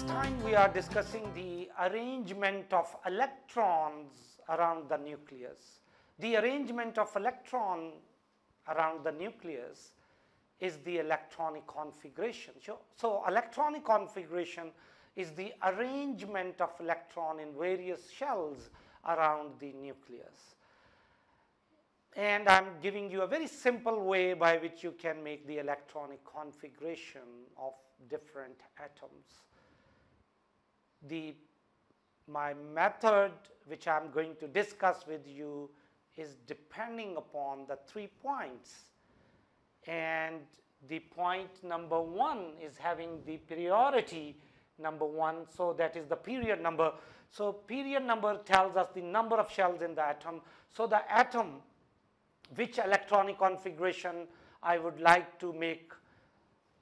This time we are discussing the arrangement of electrons around the nucleus. The arrangement of electron around the nucleus is the electronic configuration. So, so electronic configuration is the arrangement of electron in various shells around the nucleus. And I am giving you a very simple way by which you can make the electronic configuration of different atoms. The, my method which I am going to discuss with you is depending upon the three points. And the point number one is having the priority number one. So that is the period number. So period number tells us the number of shells in the atom. So the atom which electronic configuration I would like to make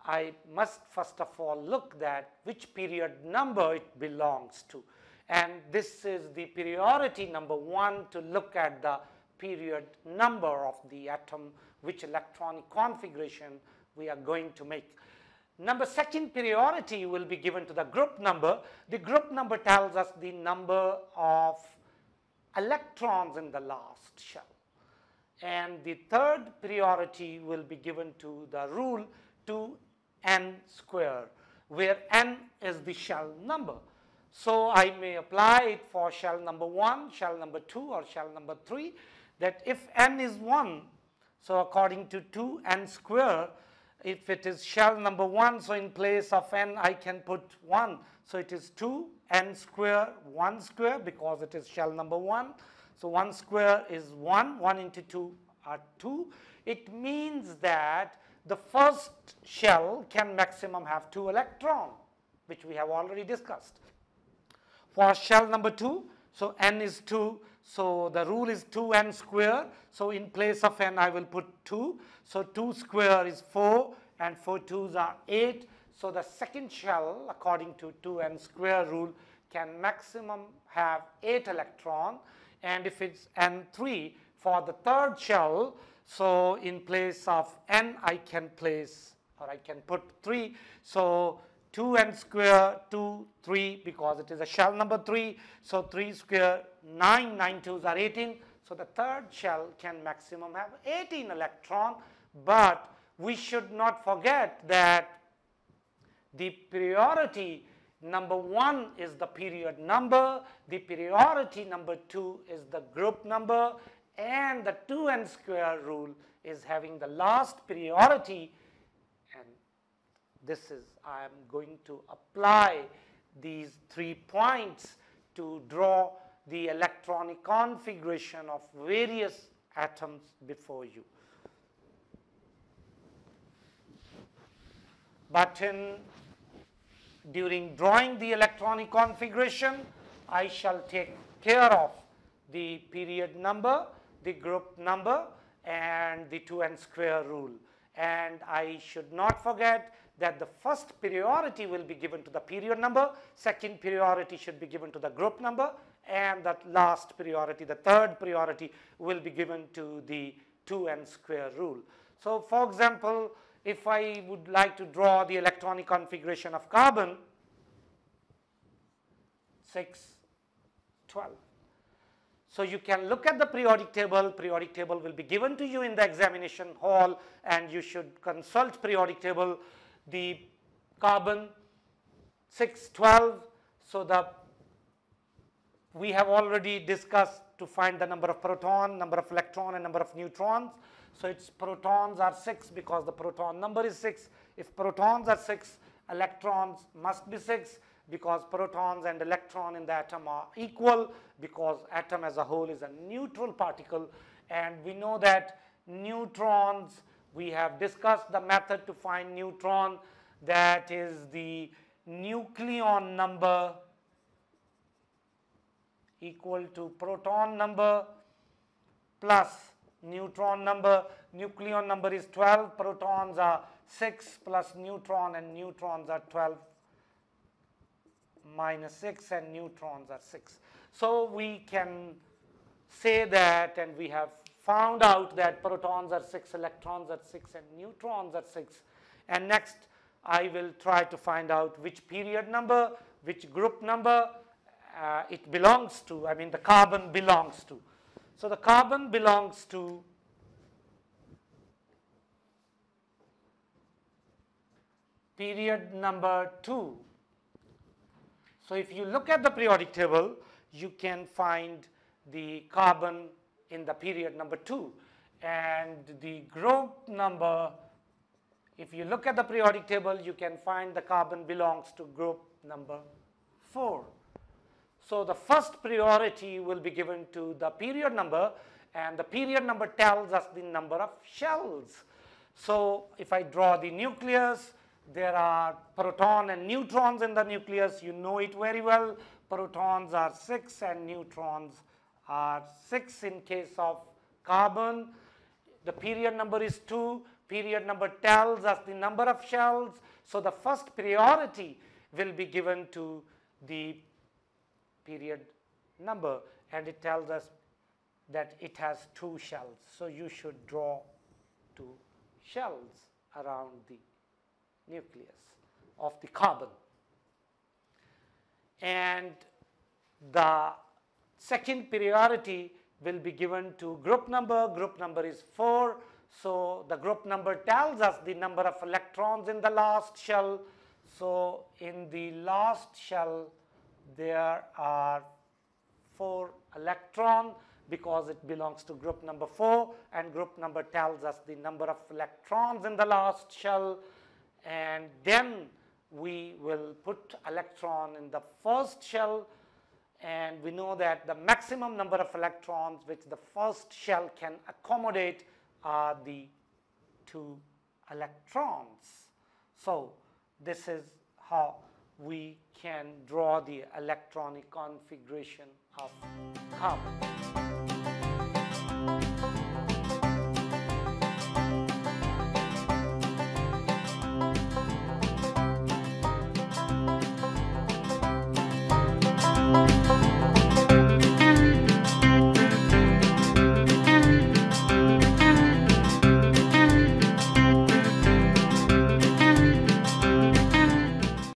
I must first of all look that which period number it belongs to and this is the priority number one to look at the period number of the atom which electronic configuration we are going to make. Number second priority will be given to the group number. The group number tells us the number of electrons in the last shell. And the third priority will be given to the rule 2n square where n is the shell number. So I may apply it for shell number 1, shell number 2 or shell number 3 that if n is 1, so according to 2n square, if it is shell number 1, so in place of n I can put 1. So it is 2 n square 1 square because it is shell number 1. So 1 square is 1, 1 into 2 are 2. It means that the first shell can maximum have 2 electron which we have already discussed. For shell number 2, so n is 2, so the rule is 2n square. So in place of n I will put 2. So 2 square is 4 and 4 2s are 8. So the second shell according to 2n square rule can maximum have 8 electron and if it's n3 for the third shell so in place of n I can place or I can put 3. So 2n square 2 3 because it is a shell number 3. So 3 square 9 9 2s are 18. So the third shell can maximum have 18 electron but we should not forget that the priority number 1 is the period number, the priority number 2 is the group number and the 2n square rule is having the last priority and this is I am going to apply these three points to draw the electronic configuration of various atoms before you. But in during drawing the electronic configuration, I shall take care of the period number, the group number and the 2n square rule. And I should not forget that the first priority will be given to the period number, second priority should be given to the group number and that last priority, the third priority will be given to the 2n square rule. So for example, if I would like to draw the electronic configuration of carbon, 6, 12. So you can look at the periodic table, periodic table will be given to you in the examination hall and you should consult periodic table the carbon 612. So the we have already discussed to find the number of proton, number of electron and number of neutrons. So its protons are 6 because the proton number is 6. If protons are 6, electrons must be 6 because protons and electron in the atom are equal because atom as a whole is a neutral particle and we know that neutrons we have discussed the method to find neutron that is the nucleon number equal to proton number plus neutron number. Nucleon number is 12, protons are 6 plus neutron and neutrons are 12 minus 6 and neutrons are 6. So we can say that and we have found out that protons are 6, electrons are 6 and neutrons are 6. And next I will try to find out which period number, which group number uh, it belongs to, I mean the carbon belongs to. So the carbon belongs to period number 2. So if you look at the periodic table, you can find the carbon in the period number 2 and the group number if you look at the periodic table you can find the carbon belongs to group number 4. So the first priority will be given to the period number and the period number tells us the number of shells. So if I draw the nucleus there are proton and neutrons in the nucleus you know it very well protons are 6 and neutrons are 6 in case of carbon. The period number is 2. Period number tells us the number of shells. So the first priority will be given to the period number and it tells us that it has two shells. So you should draw two shells around the nucleus of the carbon. And the second priority will be given to group number. Group number is 4. So the group number tells us the number of electrons in the last shell. So in the last shell there are 4 electron because it belongs to group number 4 and group number tells us the number of electrons in the last shell and then we will put electron in the first shell and we know that the maximum number of electrons which the first shell can accommodate are the two electrons. So this is how we can draw the electronic configuration of carbon.